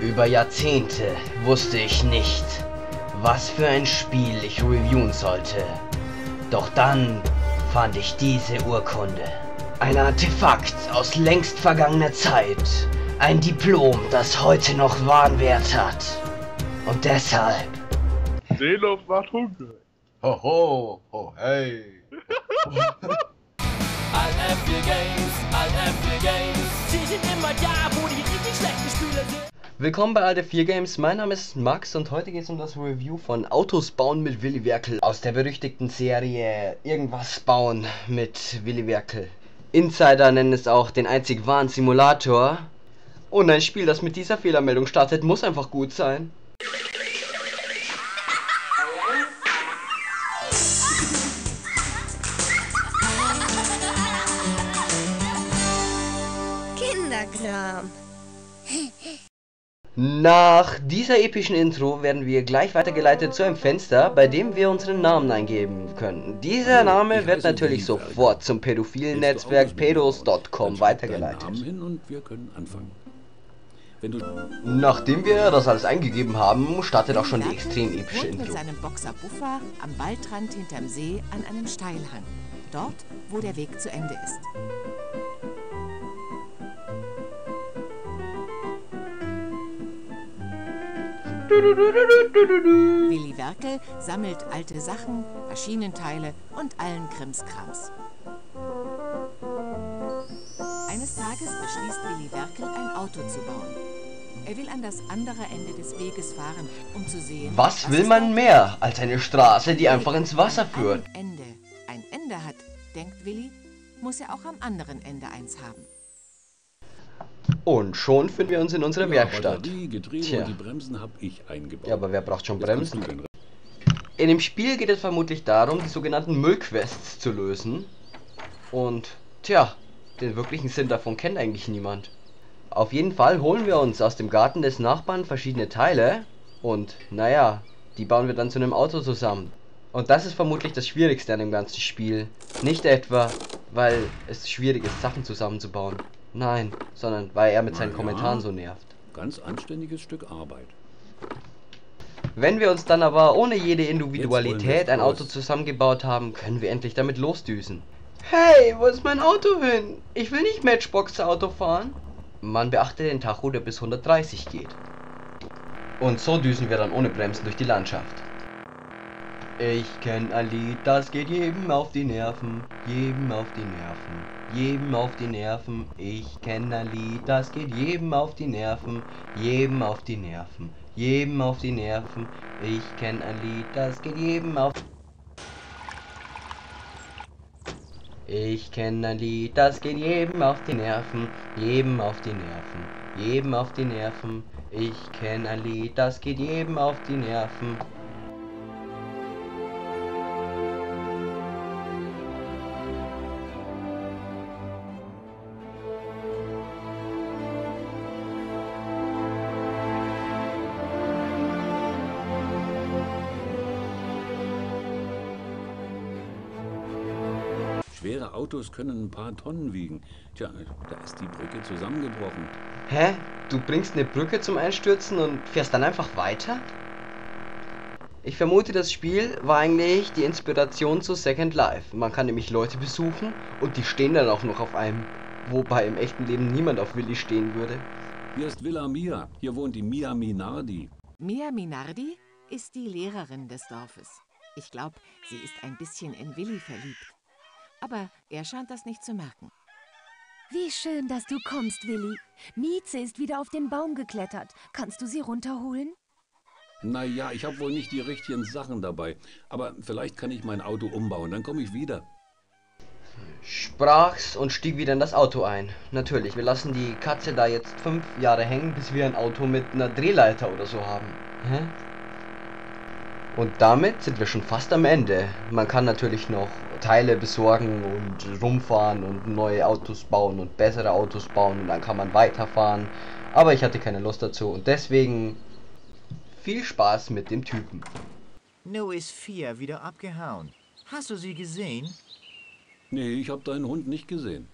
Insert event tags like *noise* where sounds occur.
Über Jahrzehnte wusste ich nicht, was für ein Spiel ich reviewen sollte. Doch dann fand ich diese Urkunde. Ein Artefakt aus längst vergangener Zeit. Ein Diplom, das heute noch Wahnwert hat. Und deshalb... Seelof macht Hunger. Ho ho, ho hey. *laughs* All Games, all Games, sie sind immer da, Willkommen bei Alte 4 Games, mein Name ist Max und heute geht es um das Review von Autos bauen mit Willy Werkel aus der berüchtigten Serie Irgendwas bauen mit Willy Werkel. Insider nennen es auch den einzig wahren Simulator. Und ein Spiel, das mit dieser Fehlermeldung startet, muss einfach gut sein. Kinderkram. Nach dieser epischen Intro werden wir gleich weitergeleitet zu einem Fenster, bei dem wir unseren Namen eingeben können. Dieser Name wird natürlich sofort zum pädophilen Netzwerk pedos.com weitergeleitet. Nachdem wir das alles eingegeben haben, startet auch schon die extrem epische Intro. mit seinem Boxer Buffer am Waldrand hinterm See an einem Steilhang. Dort, wo der Weg zu Ende ist. Willi Werkel sammelt alte Sachen, Maschinenteile und allen Krimskrams. Eines Tages beschließt Willi Werkel, ein Auto zu bauen. Er will an das andere Ende des Weges fahren, um zu sehen... Was, was will man mehr als eine Straße, die einfach ins Wasser führt? Ein Ende, ein Ende hat, denkt Willi, muss er auch am anderen Ende eins haben. Und schon finden wir uns in unserer ja, Werkstatt. Getriebe Tja. und die Bremsen habe ich eingebaut. Ja, aber wer braucht schon Bremsen? In dem Spiel geht es vermutlich darum, die sogenannten Müllquests zu lösen. Und, tja, den wirklichen Sinn davon kennt eigentlich niemand. Auf jeden Fall holen wir uns aus dem Garten des Nachbarn verschiedene Teile und, naja, die bauen wir dann zu einem Auto zusammen. Und das ist vermutlich das Schwierigste an dem ganzen Spiel. Nicht etwa, weil es schwierig ist, Sachen zusammenzubauen. Nein, sondern weil er mit seinen ja, Kommentaren so nervt. Ganz anständiges Stück Arbeit. Wenn wir uns dann aber ohne jede Individualität ein Auto zusammengebaut haben, können wir endlich damit losdüsen. Hey, wo ist mein Auto hin? Ich will nicht Matchbox-Auto fahren. Man beachte den Tacho, der bis 130 geht. Und so düsen wir dann ohne Bremsen durch die Landschaft. Ich kenn ein Lied, das geht jedem auf die Nerven, jedem auf die Nerven, jedem auf die Nerven. Ich kenn ein Lied, das geht jedem auf die Nerven, jedem auf die Nerven, jedem auf die Nerven. Ich kenn ein Lied, das geht jedem auf Ich kenn ein Lied, das geht jedem auf die Nerven, jedem auf die Nerven, jedem auf die Nerven. Ich kenn ein Lied, das geht jedem auf die Nerven. Schwere Autos können ein paar Tonnen wiegen. Tja, da ist die Brücke zusammengebrochen. Hä? Du bringst eine Brücke zum Einstürzen und fährst dann einfach weiter? Ich vermute, das Spiel war eigentlich die Inspiration zu Second Life. Man kann nämlich Leute besuchen und die stehen dann auch noch auf einem. Wobei im echten Leben niemand auf Willi stehen würde. Hier ist Villa Mia. Hier wohnt die Mia Minardi. Mia Minardi ist die Lehrerin des Dorfes. Ich glaube, sie ist ein bisschen in Willi verliebt aber er scheint das nicht zu merken. Wie schön, dass du kommst, Willi. Mieze ist wieder auf den Baum geklettert. Kannst du sie runterholen? Naja, ich habe wohl nicht die richtigen Sachen dabei. Aber vielleicht kann ich mein Auto umbauen, dann komme ich wieder. Sprach's und stieg wieder in das Auto ein. Natürlich, wir lassen die Katze da jetzt fünf Jahre hängen, bis wir ein Auto mit einer Drehleiter oder so haben. Hä? Und damit sind wir schon fast am Ende. Man kann natürlich noch Teile besorgen und rumfahren und neue Autos bauen und bessere Autos bauen und dann kann man weiterfahren. Aber ich hatte keine Lust dazu und deswegen viel Spaß mit dem Typen. No ist Fia wieder abgehauen. Hast du sie gesehen? Nee, ich habe deinen Hund nicht gesehen.